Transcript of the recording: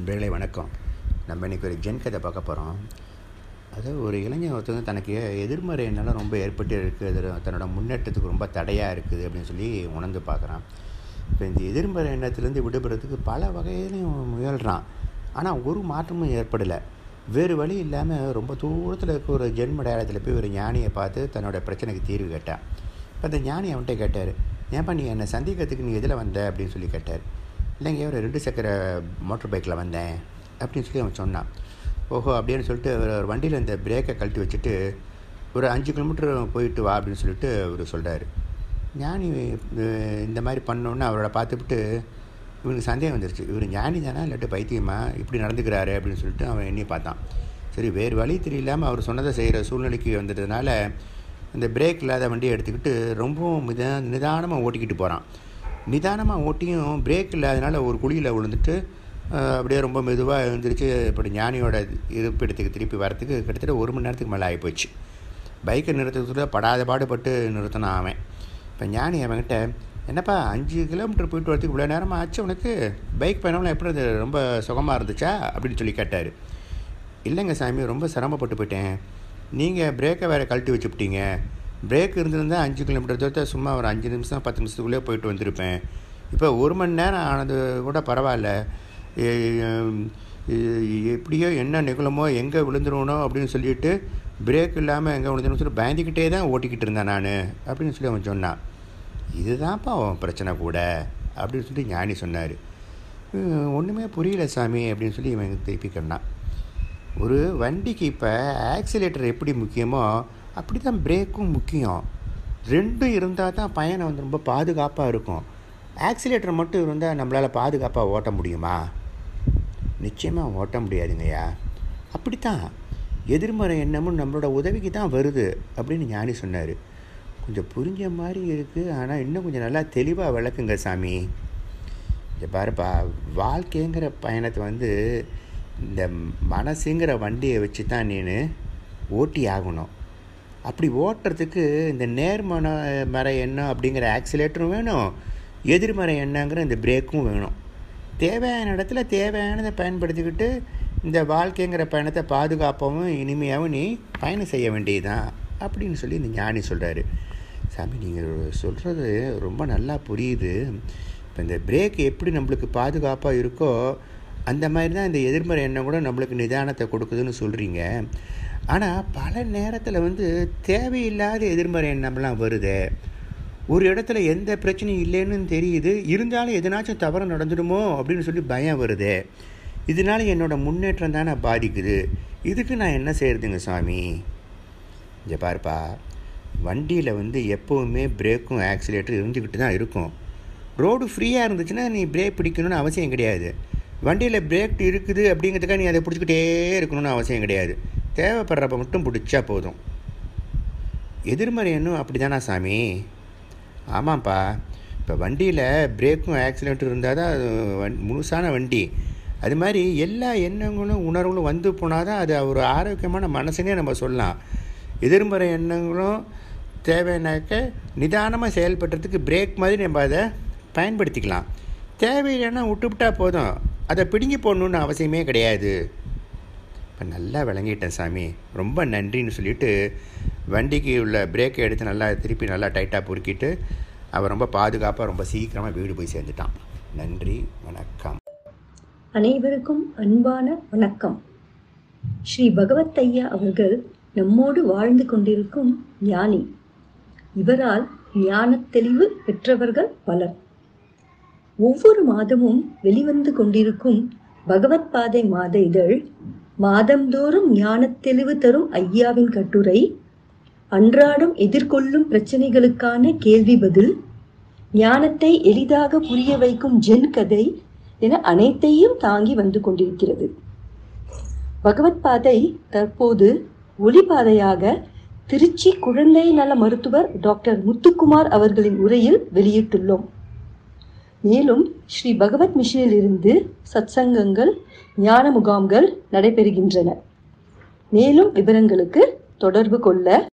நண்பர்களே வணக்கம். நம்ம இன்றைக்கி ஒரு ஜென் கதை பார்க்க போகிறோம் அது ஒரு இளைஞன் ஒருத்தவங்க தனக்கு எதிர்மறை எண்ணெல்லாம் ரொம்ப ஏற்பட்டு இருக்குது தன்னோட முன்னேற்றத்துக்கு ரொம்ப தடையாக இருக்குது அப்படின்னு சொல்லி உணர்ந்து பார்க்குறான். இப்போ இந்த எதிர்மறை எண்ணத்துலேருந்து விடுபடுறதுக்கு பல வகையிலையும் முயல்கிறான் ஆனால் ஒரு மாற்றமும் ஏற்படலை. வேறு வழி இல்லாமல் ரொம்ப தூரத்தில் இருக்க ஒரு ஜென்ம அடையாளத்தில் போய் ஒரு ஞானியை பார்த்து தன்னோட பிரச்சனைக்கு தீர்வு கேட்டான். இப்போ அந்த ஞானி அவன்கிட்ட கேட்டார் ஏன்பா நீ என்னை சந்திக்கிறதுக்கு நீ எதில் வந்த? அப்படின்னு சொல்லி கேட்டார். இல்லைங்க ஒரு ரெண்டு சக்கர மோட்டர் பைக்கில் வந்தேன். அப்படின்னு சொல்லி அவன் சொன்னான். ஓஹோ அப்படின்னு சொல்லிட்டு அவர் ஒரு வண்டியில் இந்த பிரேக்கை கழட்டி வச்சுட்டு ஒரு அஞ்சு கிலோமீட்டர் போயிட்டு வா அப்படின்னு சொல்லிட்டு அவர் சொல்கிறாரு ஞானி இந்த மாதிரி பண்ணோன்னு அவரோட பார்த்துவிட்டு இவனுக்கு சந்தேகம் வந்துருச்சு. இவர் ஞானி தானா இல்லாட்டி பைத்தியமா? இப்படி நடந்துக்கிறாரு அப்படின்னு சொல்லிட்டு அவன் எண்ணி பார்த்தான். சரி வேறு வழி தெரியலாமல் அவர் சொன்னதை செய்கிற சூழ்நிலைக்கு வந்ததுனால இந்த பிரேக் இல்லாத வண்டியை எடுத்துக்கிட்டு ரொம்பவும் மித நிதானமாக ஓட்டிக்கிட்டு போகிறான் நிதானமாக ஓட்டியும் பிரேக் இல்லாதனால ஒரு குழியில் விழுந்துட்டு அப்படியே ரொம்ப மெதுவாக எழுந்திரிச்சு இப்படி ஞானியோட இருப்பிடத்துக்கு திருப்பி வரத்துக்கு கிட்டத்தட்ட ஒரு மணி நேரத்துக்கு மேலே ஆகிப்போச்சு பைக்கை நிறுத்துறதுல படாத பாடுபட்டு நிறுத்தினான் அவன். இப்போ ஞானி அவன்கிட்ட என்னப்பா அஞ்சு கிலோமீட்டர் போயிட்டு வரதுக்கு இவ்வளோ நேரமாக ஆச்சு உனக்கு? பைக் பயணம்லாம் எப்படி இருந்தது ரொம்ப சுகமாக இருந்துச்சா? அப்படின்னு சொல்லி கேட்டார். இல்லைங்க சாமி ரொம்ப சிரமப்பட்டு போயிட்டேன். நீங்கள் பிரேக்கை வேறு கழட்டி வச்சுப்பிட்டீங்க. பிரேக் இருந்திருந்தால் அஞ்சு கிலோமீட்டர் தூரத்தை சும்மா ஒரு அஞ்சு நிமிஷம் பத்து நிமிஷத்துக்குள்ளே போயிட்டு வந்திருப்பேன். இப்போ ஒரு மணி நேரம் ஆனது கூட பரவாயில்ல. எப்படியோ என்ன நிகழுமோ எங்கே விழுந்துருவனோ அப்படின்னு சொல்லிட்டு பிரேக் இல்லாமல் எங்கே விழுந்துருன்னு சொல்லி பயந்துக்கிட்டே தான் ஓட்டிக்கிட்டு இருந்தேன் நான் அப்படின்னு சொல்லி அவன் சொன்னான். இதுதான்ப்பா அவன் பிரச்சனை கூட அப்படின்னு சொல்லி ஞானி சொன்னார். ஒன்றுமே புரியல சாமி அப்படின்னு சொல்லி இவன் திருப்பி கண்ணான் ஒரு வண்டிக்கு இப்போ ஆக்சிலேட்டர் எப்படி முக்கியமோ அப்படி தான் பிரேக்கும் முக்கியம். ரெண்டும் இருந்தால் தான் பயணம் வந்து ரொம்ப பாதுகாப்பாக இருக்கும். ஆக்சிலேட்டர் மட்டும் இருந்தால் நம்மளால் பாதுகாப்பாக ஓட்ட முடியுமா? நிச்சயமாக ஓட்ட முடியாதுங்கய்யா. அப்படித்தான். எதிர்மறை எண்ணமும் நம்மளோட உதவிக்கு தான் வருது அப்படின்னு ஞானி சொன்னார். கொஞ்சம் புரிஞ்ச மாதிரி இருக்குது ஆனால் இன்னும் கொஞ்சம் நல்லா தெளிவாக விளக்குங்க சாமி. இங்கே பாருப்பா வாழ்க்கைங்கிற பயணத்தை வந்து இந்த மனசுங்கிற வண்டியை வச்சு தான் நீ ஓட்டி ஆகணும். அப்படி ஓட்டுறதுக்கு இந்த நேர்மன மறை எண்ணம் அப்படிங்கிற ஆக்சிலேட்டரும் வேணும். எதிர்மறை எண்ணங்கிற இந்த பிரேக்கும் வேணும். தேவையான இடத்துல தேவையானதை பயன்படுத்திக்கிட்டு இந்த வாழ்க்கைங்கிற பயணத்தை பாதுகாப்பாகவும் இனிமையாகவும் நீ பயணம் செய்ய வேண்டியதுதான் அப்படின்னு சொல்லி இந்த ஞானி சொல்கிறாரு சாமி நீங்கள் சொல்கிறது ரொம்ப நல்லா புரியுது. இப்போ இந்த பிரேக் எப்படி நம்மளுக்கு பாதுகாப்பாக இருக்கோ அந்த மாதிரி தான் இந்த எதிர்மறை எண்ணம் கூட நம்மளுக்கு நிதானத்தை கொடுக்குதுன்னு சொல்கிறீங்க ஆனால் பல நேரத்தில் வந்து தேவையில்லாத எதிர்மறை எண்ணம்லாம் வருது. ஒரு இடத்துல எந்த பிரச்சனையும் இல்லைன்னு தெரியுது. இருந்தாலும் எதனாச்சும் தவறு நடந்துடுமோ அப்படின்னு சொல்லி பயம் வருது. இதனால என்னோடய முன்னேற்றம் தானே பாதிக்குது. இதுக்கு நான் என்ன செய்கிறதுங்க சாமி? இங்கே பாருப்பா. வண்டியில் வந்து எப்போவுமே பிரேக்கும் ஆக்சிலேட்டரும் இருந்துக்கிட்டு தான் இருக்கும். ரோடு ஃப்ரீயாக இருந்துச்சுன்னா நீ பிரேக் பிடிக்கணும்னு அவசியம் கிடையாது. வண்டியில் பிரேக் இருக்குது அப்படிங்கிறதுக்காக நீ அதை பிடிச்சிக்கிட்டே இருக்கணும்னு அவசியம் கிடையாது. தேவைப்படுறப்ப மட்டும் பிடிச்சா போதும். எதிர்மறை எண்ணும் அப்படி தானா சாமி? ஆமாம்ப்பா. இப்போ வண்டியில் பிரேக்கும் ஆக்சிடென்ட்டும் இருந்தால் தான் அது வண்- முழுசான வண்டி. அது மாதிரி எல்லா எண்ணங்களும் உணர்வுகளும் வந்து போனால் தான் அது ஒரு ஆரோக்கியமான மனசுனே நம்ம சொல்லலாம். எதிர்மறை எண்ணங்களும் தேவைன்னாக்க நிதானமாக செயல்படுறதுக்கு பிரேக் மாதிரி நம்ம அதை பயன்படுத்திக்கலாம். தேவையில்லைன்னா விட்டுவிட்டால் போதும். அதை பிடுங்கி போடணுன்னு அவசியமே கிடையாது. இப்போ நல்லா விளங்கிட்டேன் சாமி. ரொம்ப நன்றின்னு சொல்லிட்டு வண்டிக்கு உள்ள பிரேக்கை எடுத்து நல்லா திருப்பி நல்லா டைட்டாக பொறுக்கிட்டு அவன் ரொம்ப பாதுகாப்பாக ரொம்ப சீக்கிரமாக வீடு போய் சேர்ந்துட்டான். நன்றி வணக்கம். அனைவருக்கும் அன்பான வணக்கம். ஸ்ரீ பகவத் ஐயா அவர்கள் நம்மோடு வாழ்ந்து கொண்டிருக்கும் ஞானி. இவரால் ஞான தெளிவு பெற்றவர்கள் பலர். ஒவ்வொரு மாதமும் வெளிவந்து கொண்டிருக்கும் பகவத் பாதை மாத இதழ் மாதந்தோறும் ஞானத் தெளிவு தரும் ஐயாவின் கட்டுரை அன்றாடம் எதிர்கொள்ளும் பிரச்சனைகளுக்கான கேள்வி பதில் ஞானத்தை எளிதாக புரிய வைக்கும் ஜென் கதை என அனைத்தையும் தாங்கி வந்து கொண்டிருக்கிறது. பகவத் பாதை தற்போது ஒளிபாதையாக திருச்சி குழந்தை நல மருத்துவர் டாக்டர் முத்துக்குமார் அவர்களின் உரையில் வெளியிட்டுள்ளோம். மேலும் ஸ்ரீ பகவத் மிஷனிலிருந்து சத்சங்கங்கள் ஞான முகாம்கள் நடைபெறுகின்றன. மேலும் விவரங்களுக்கு தொடர்பு கொள்ள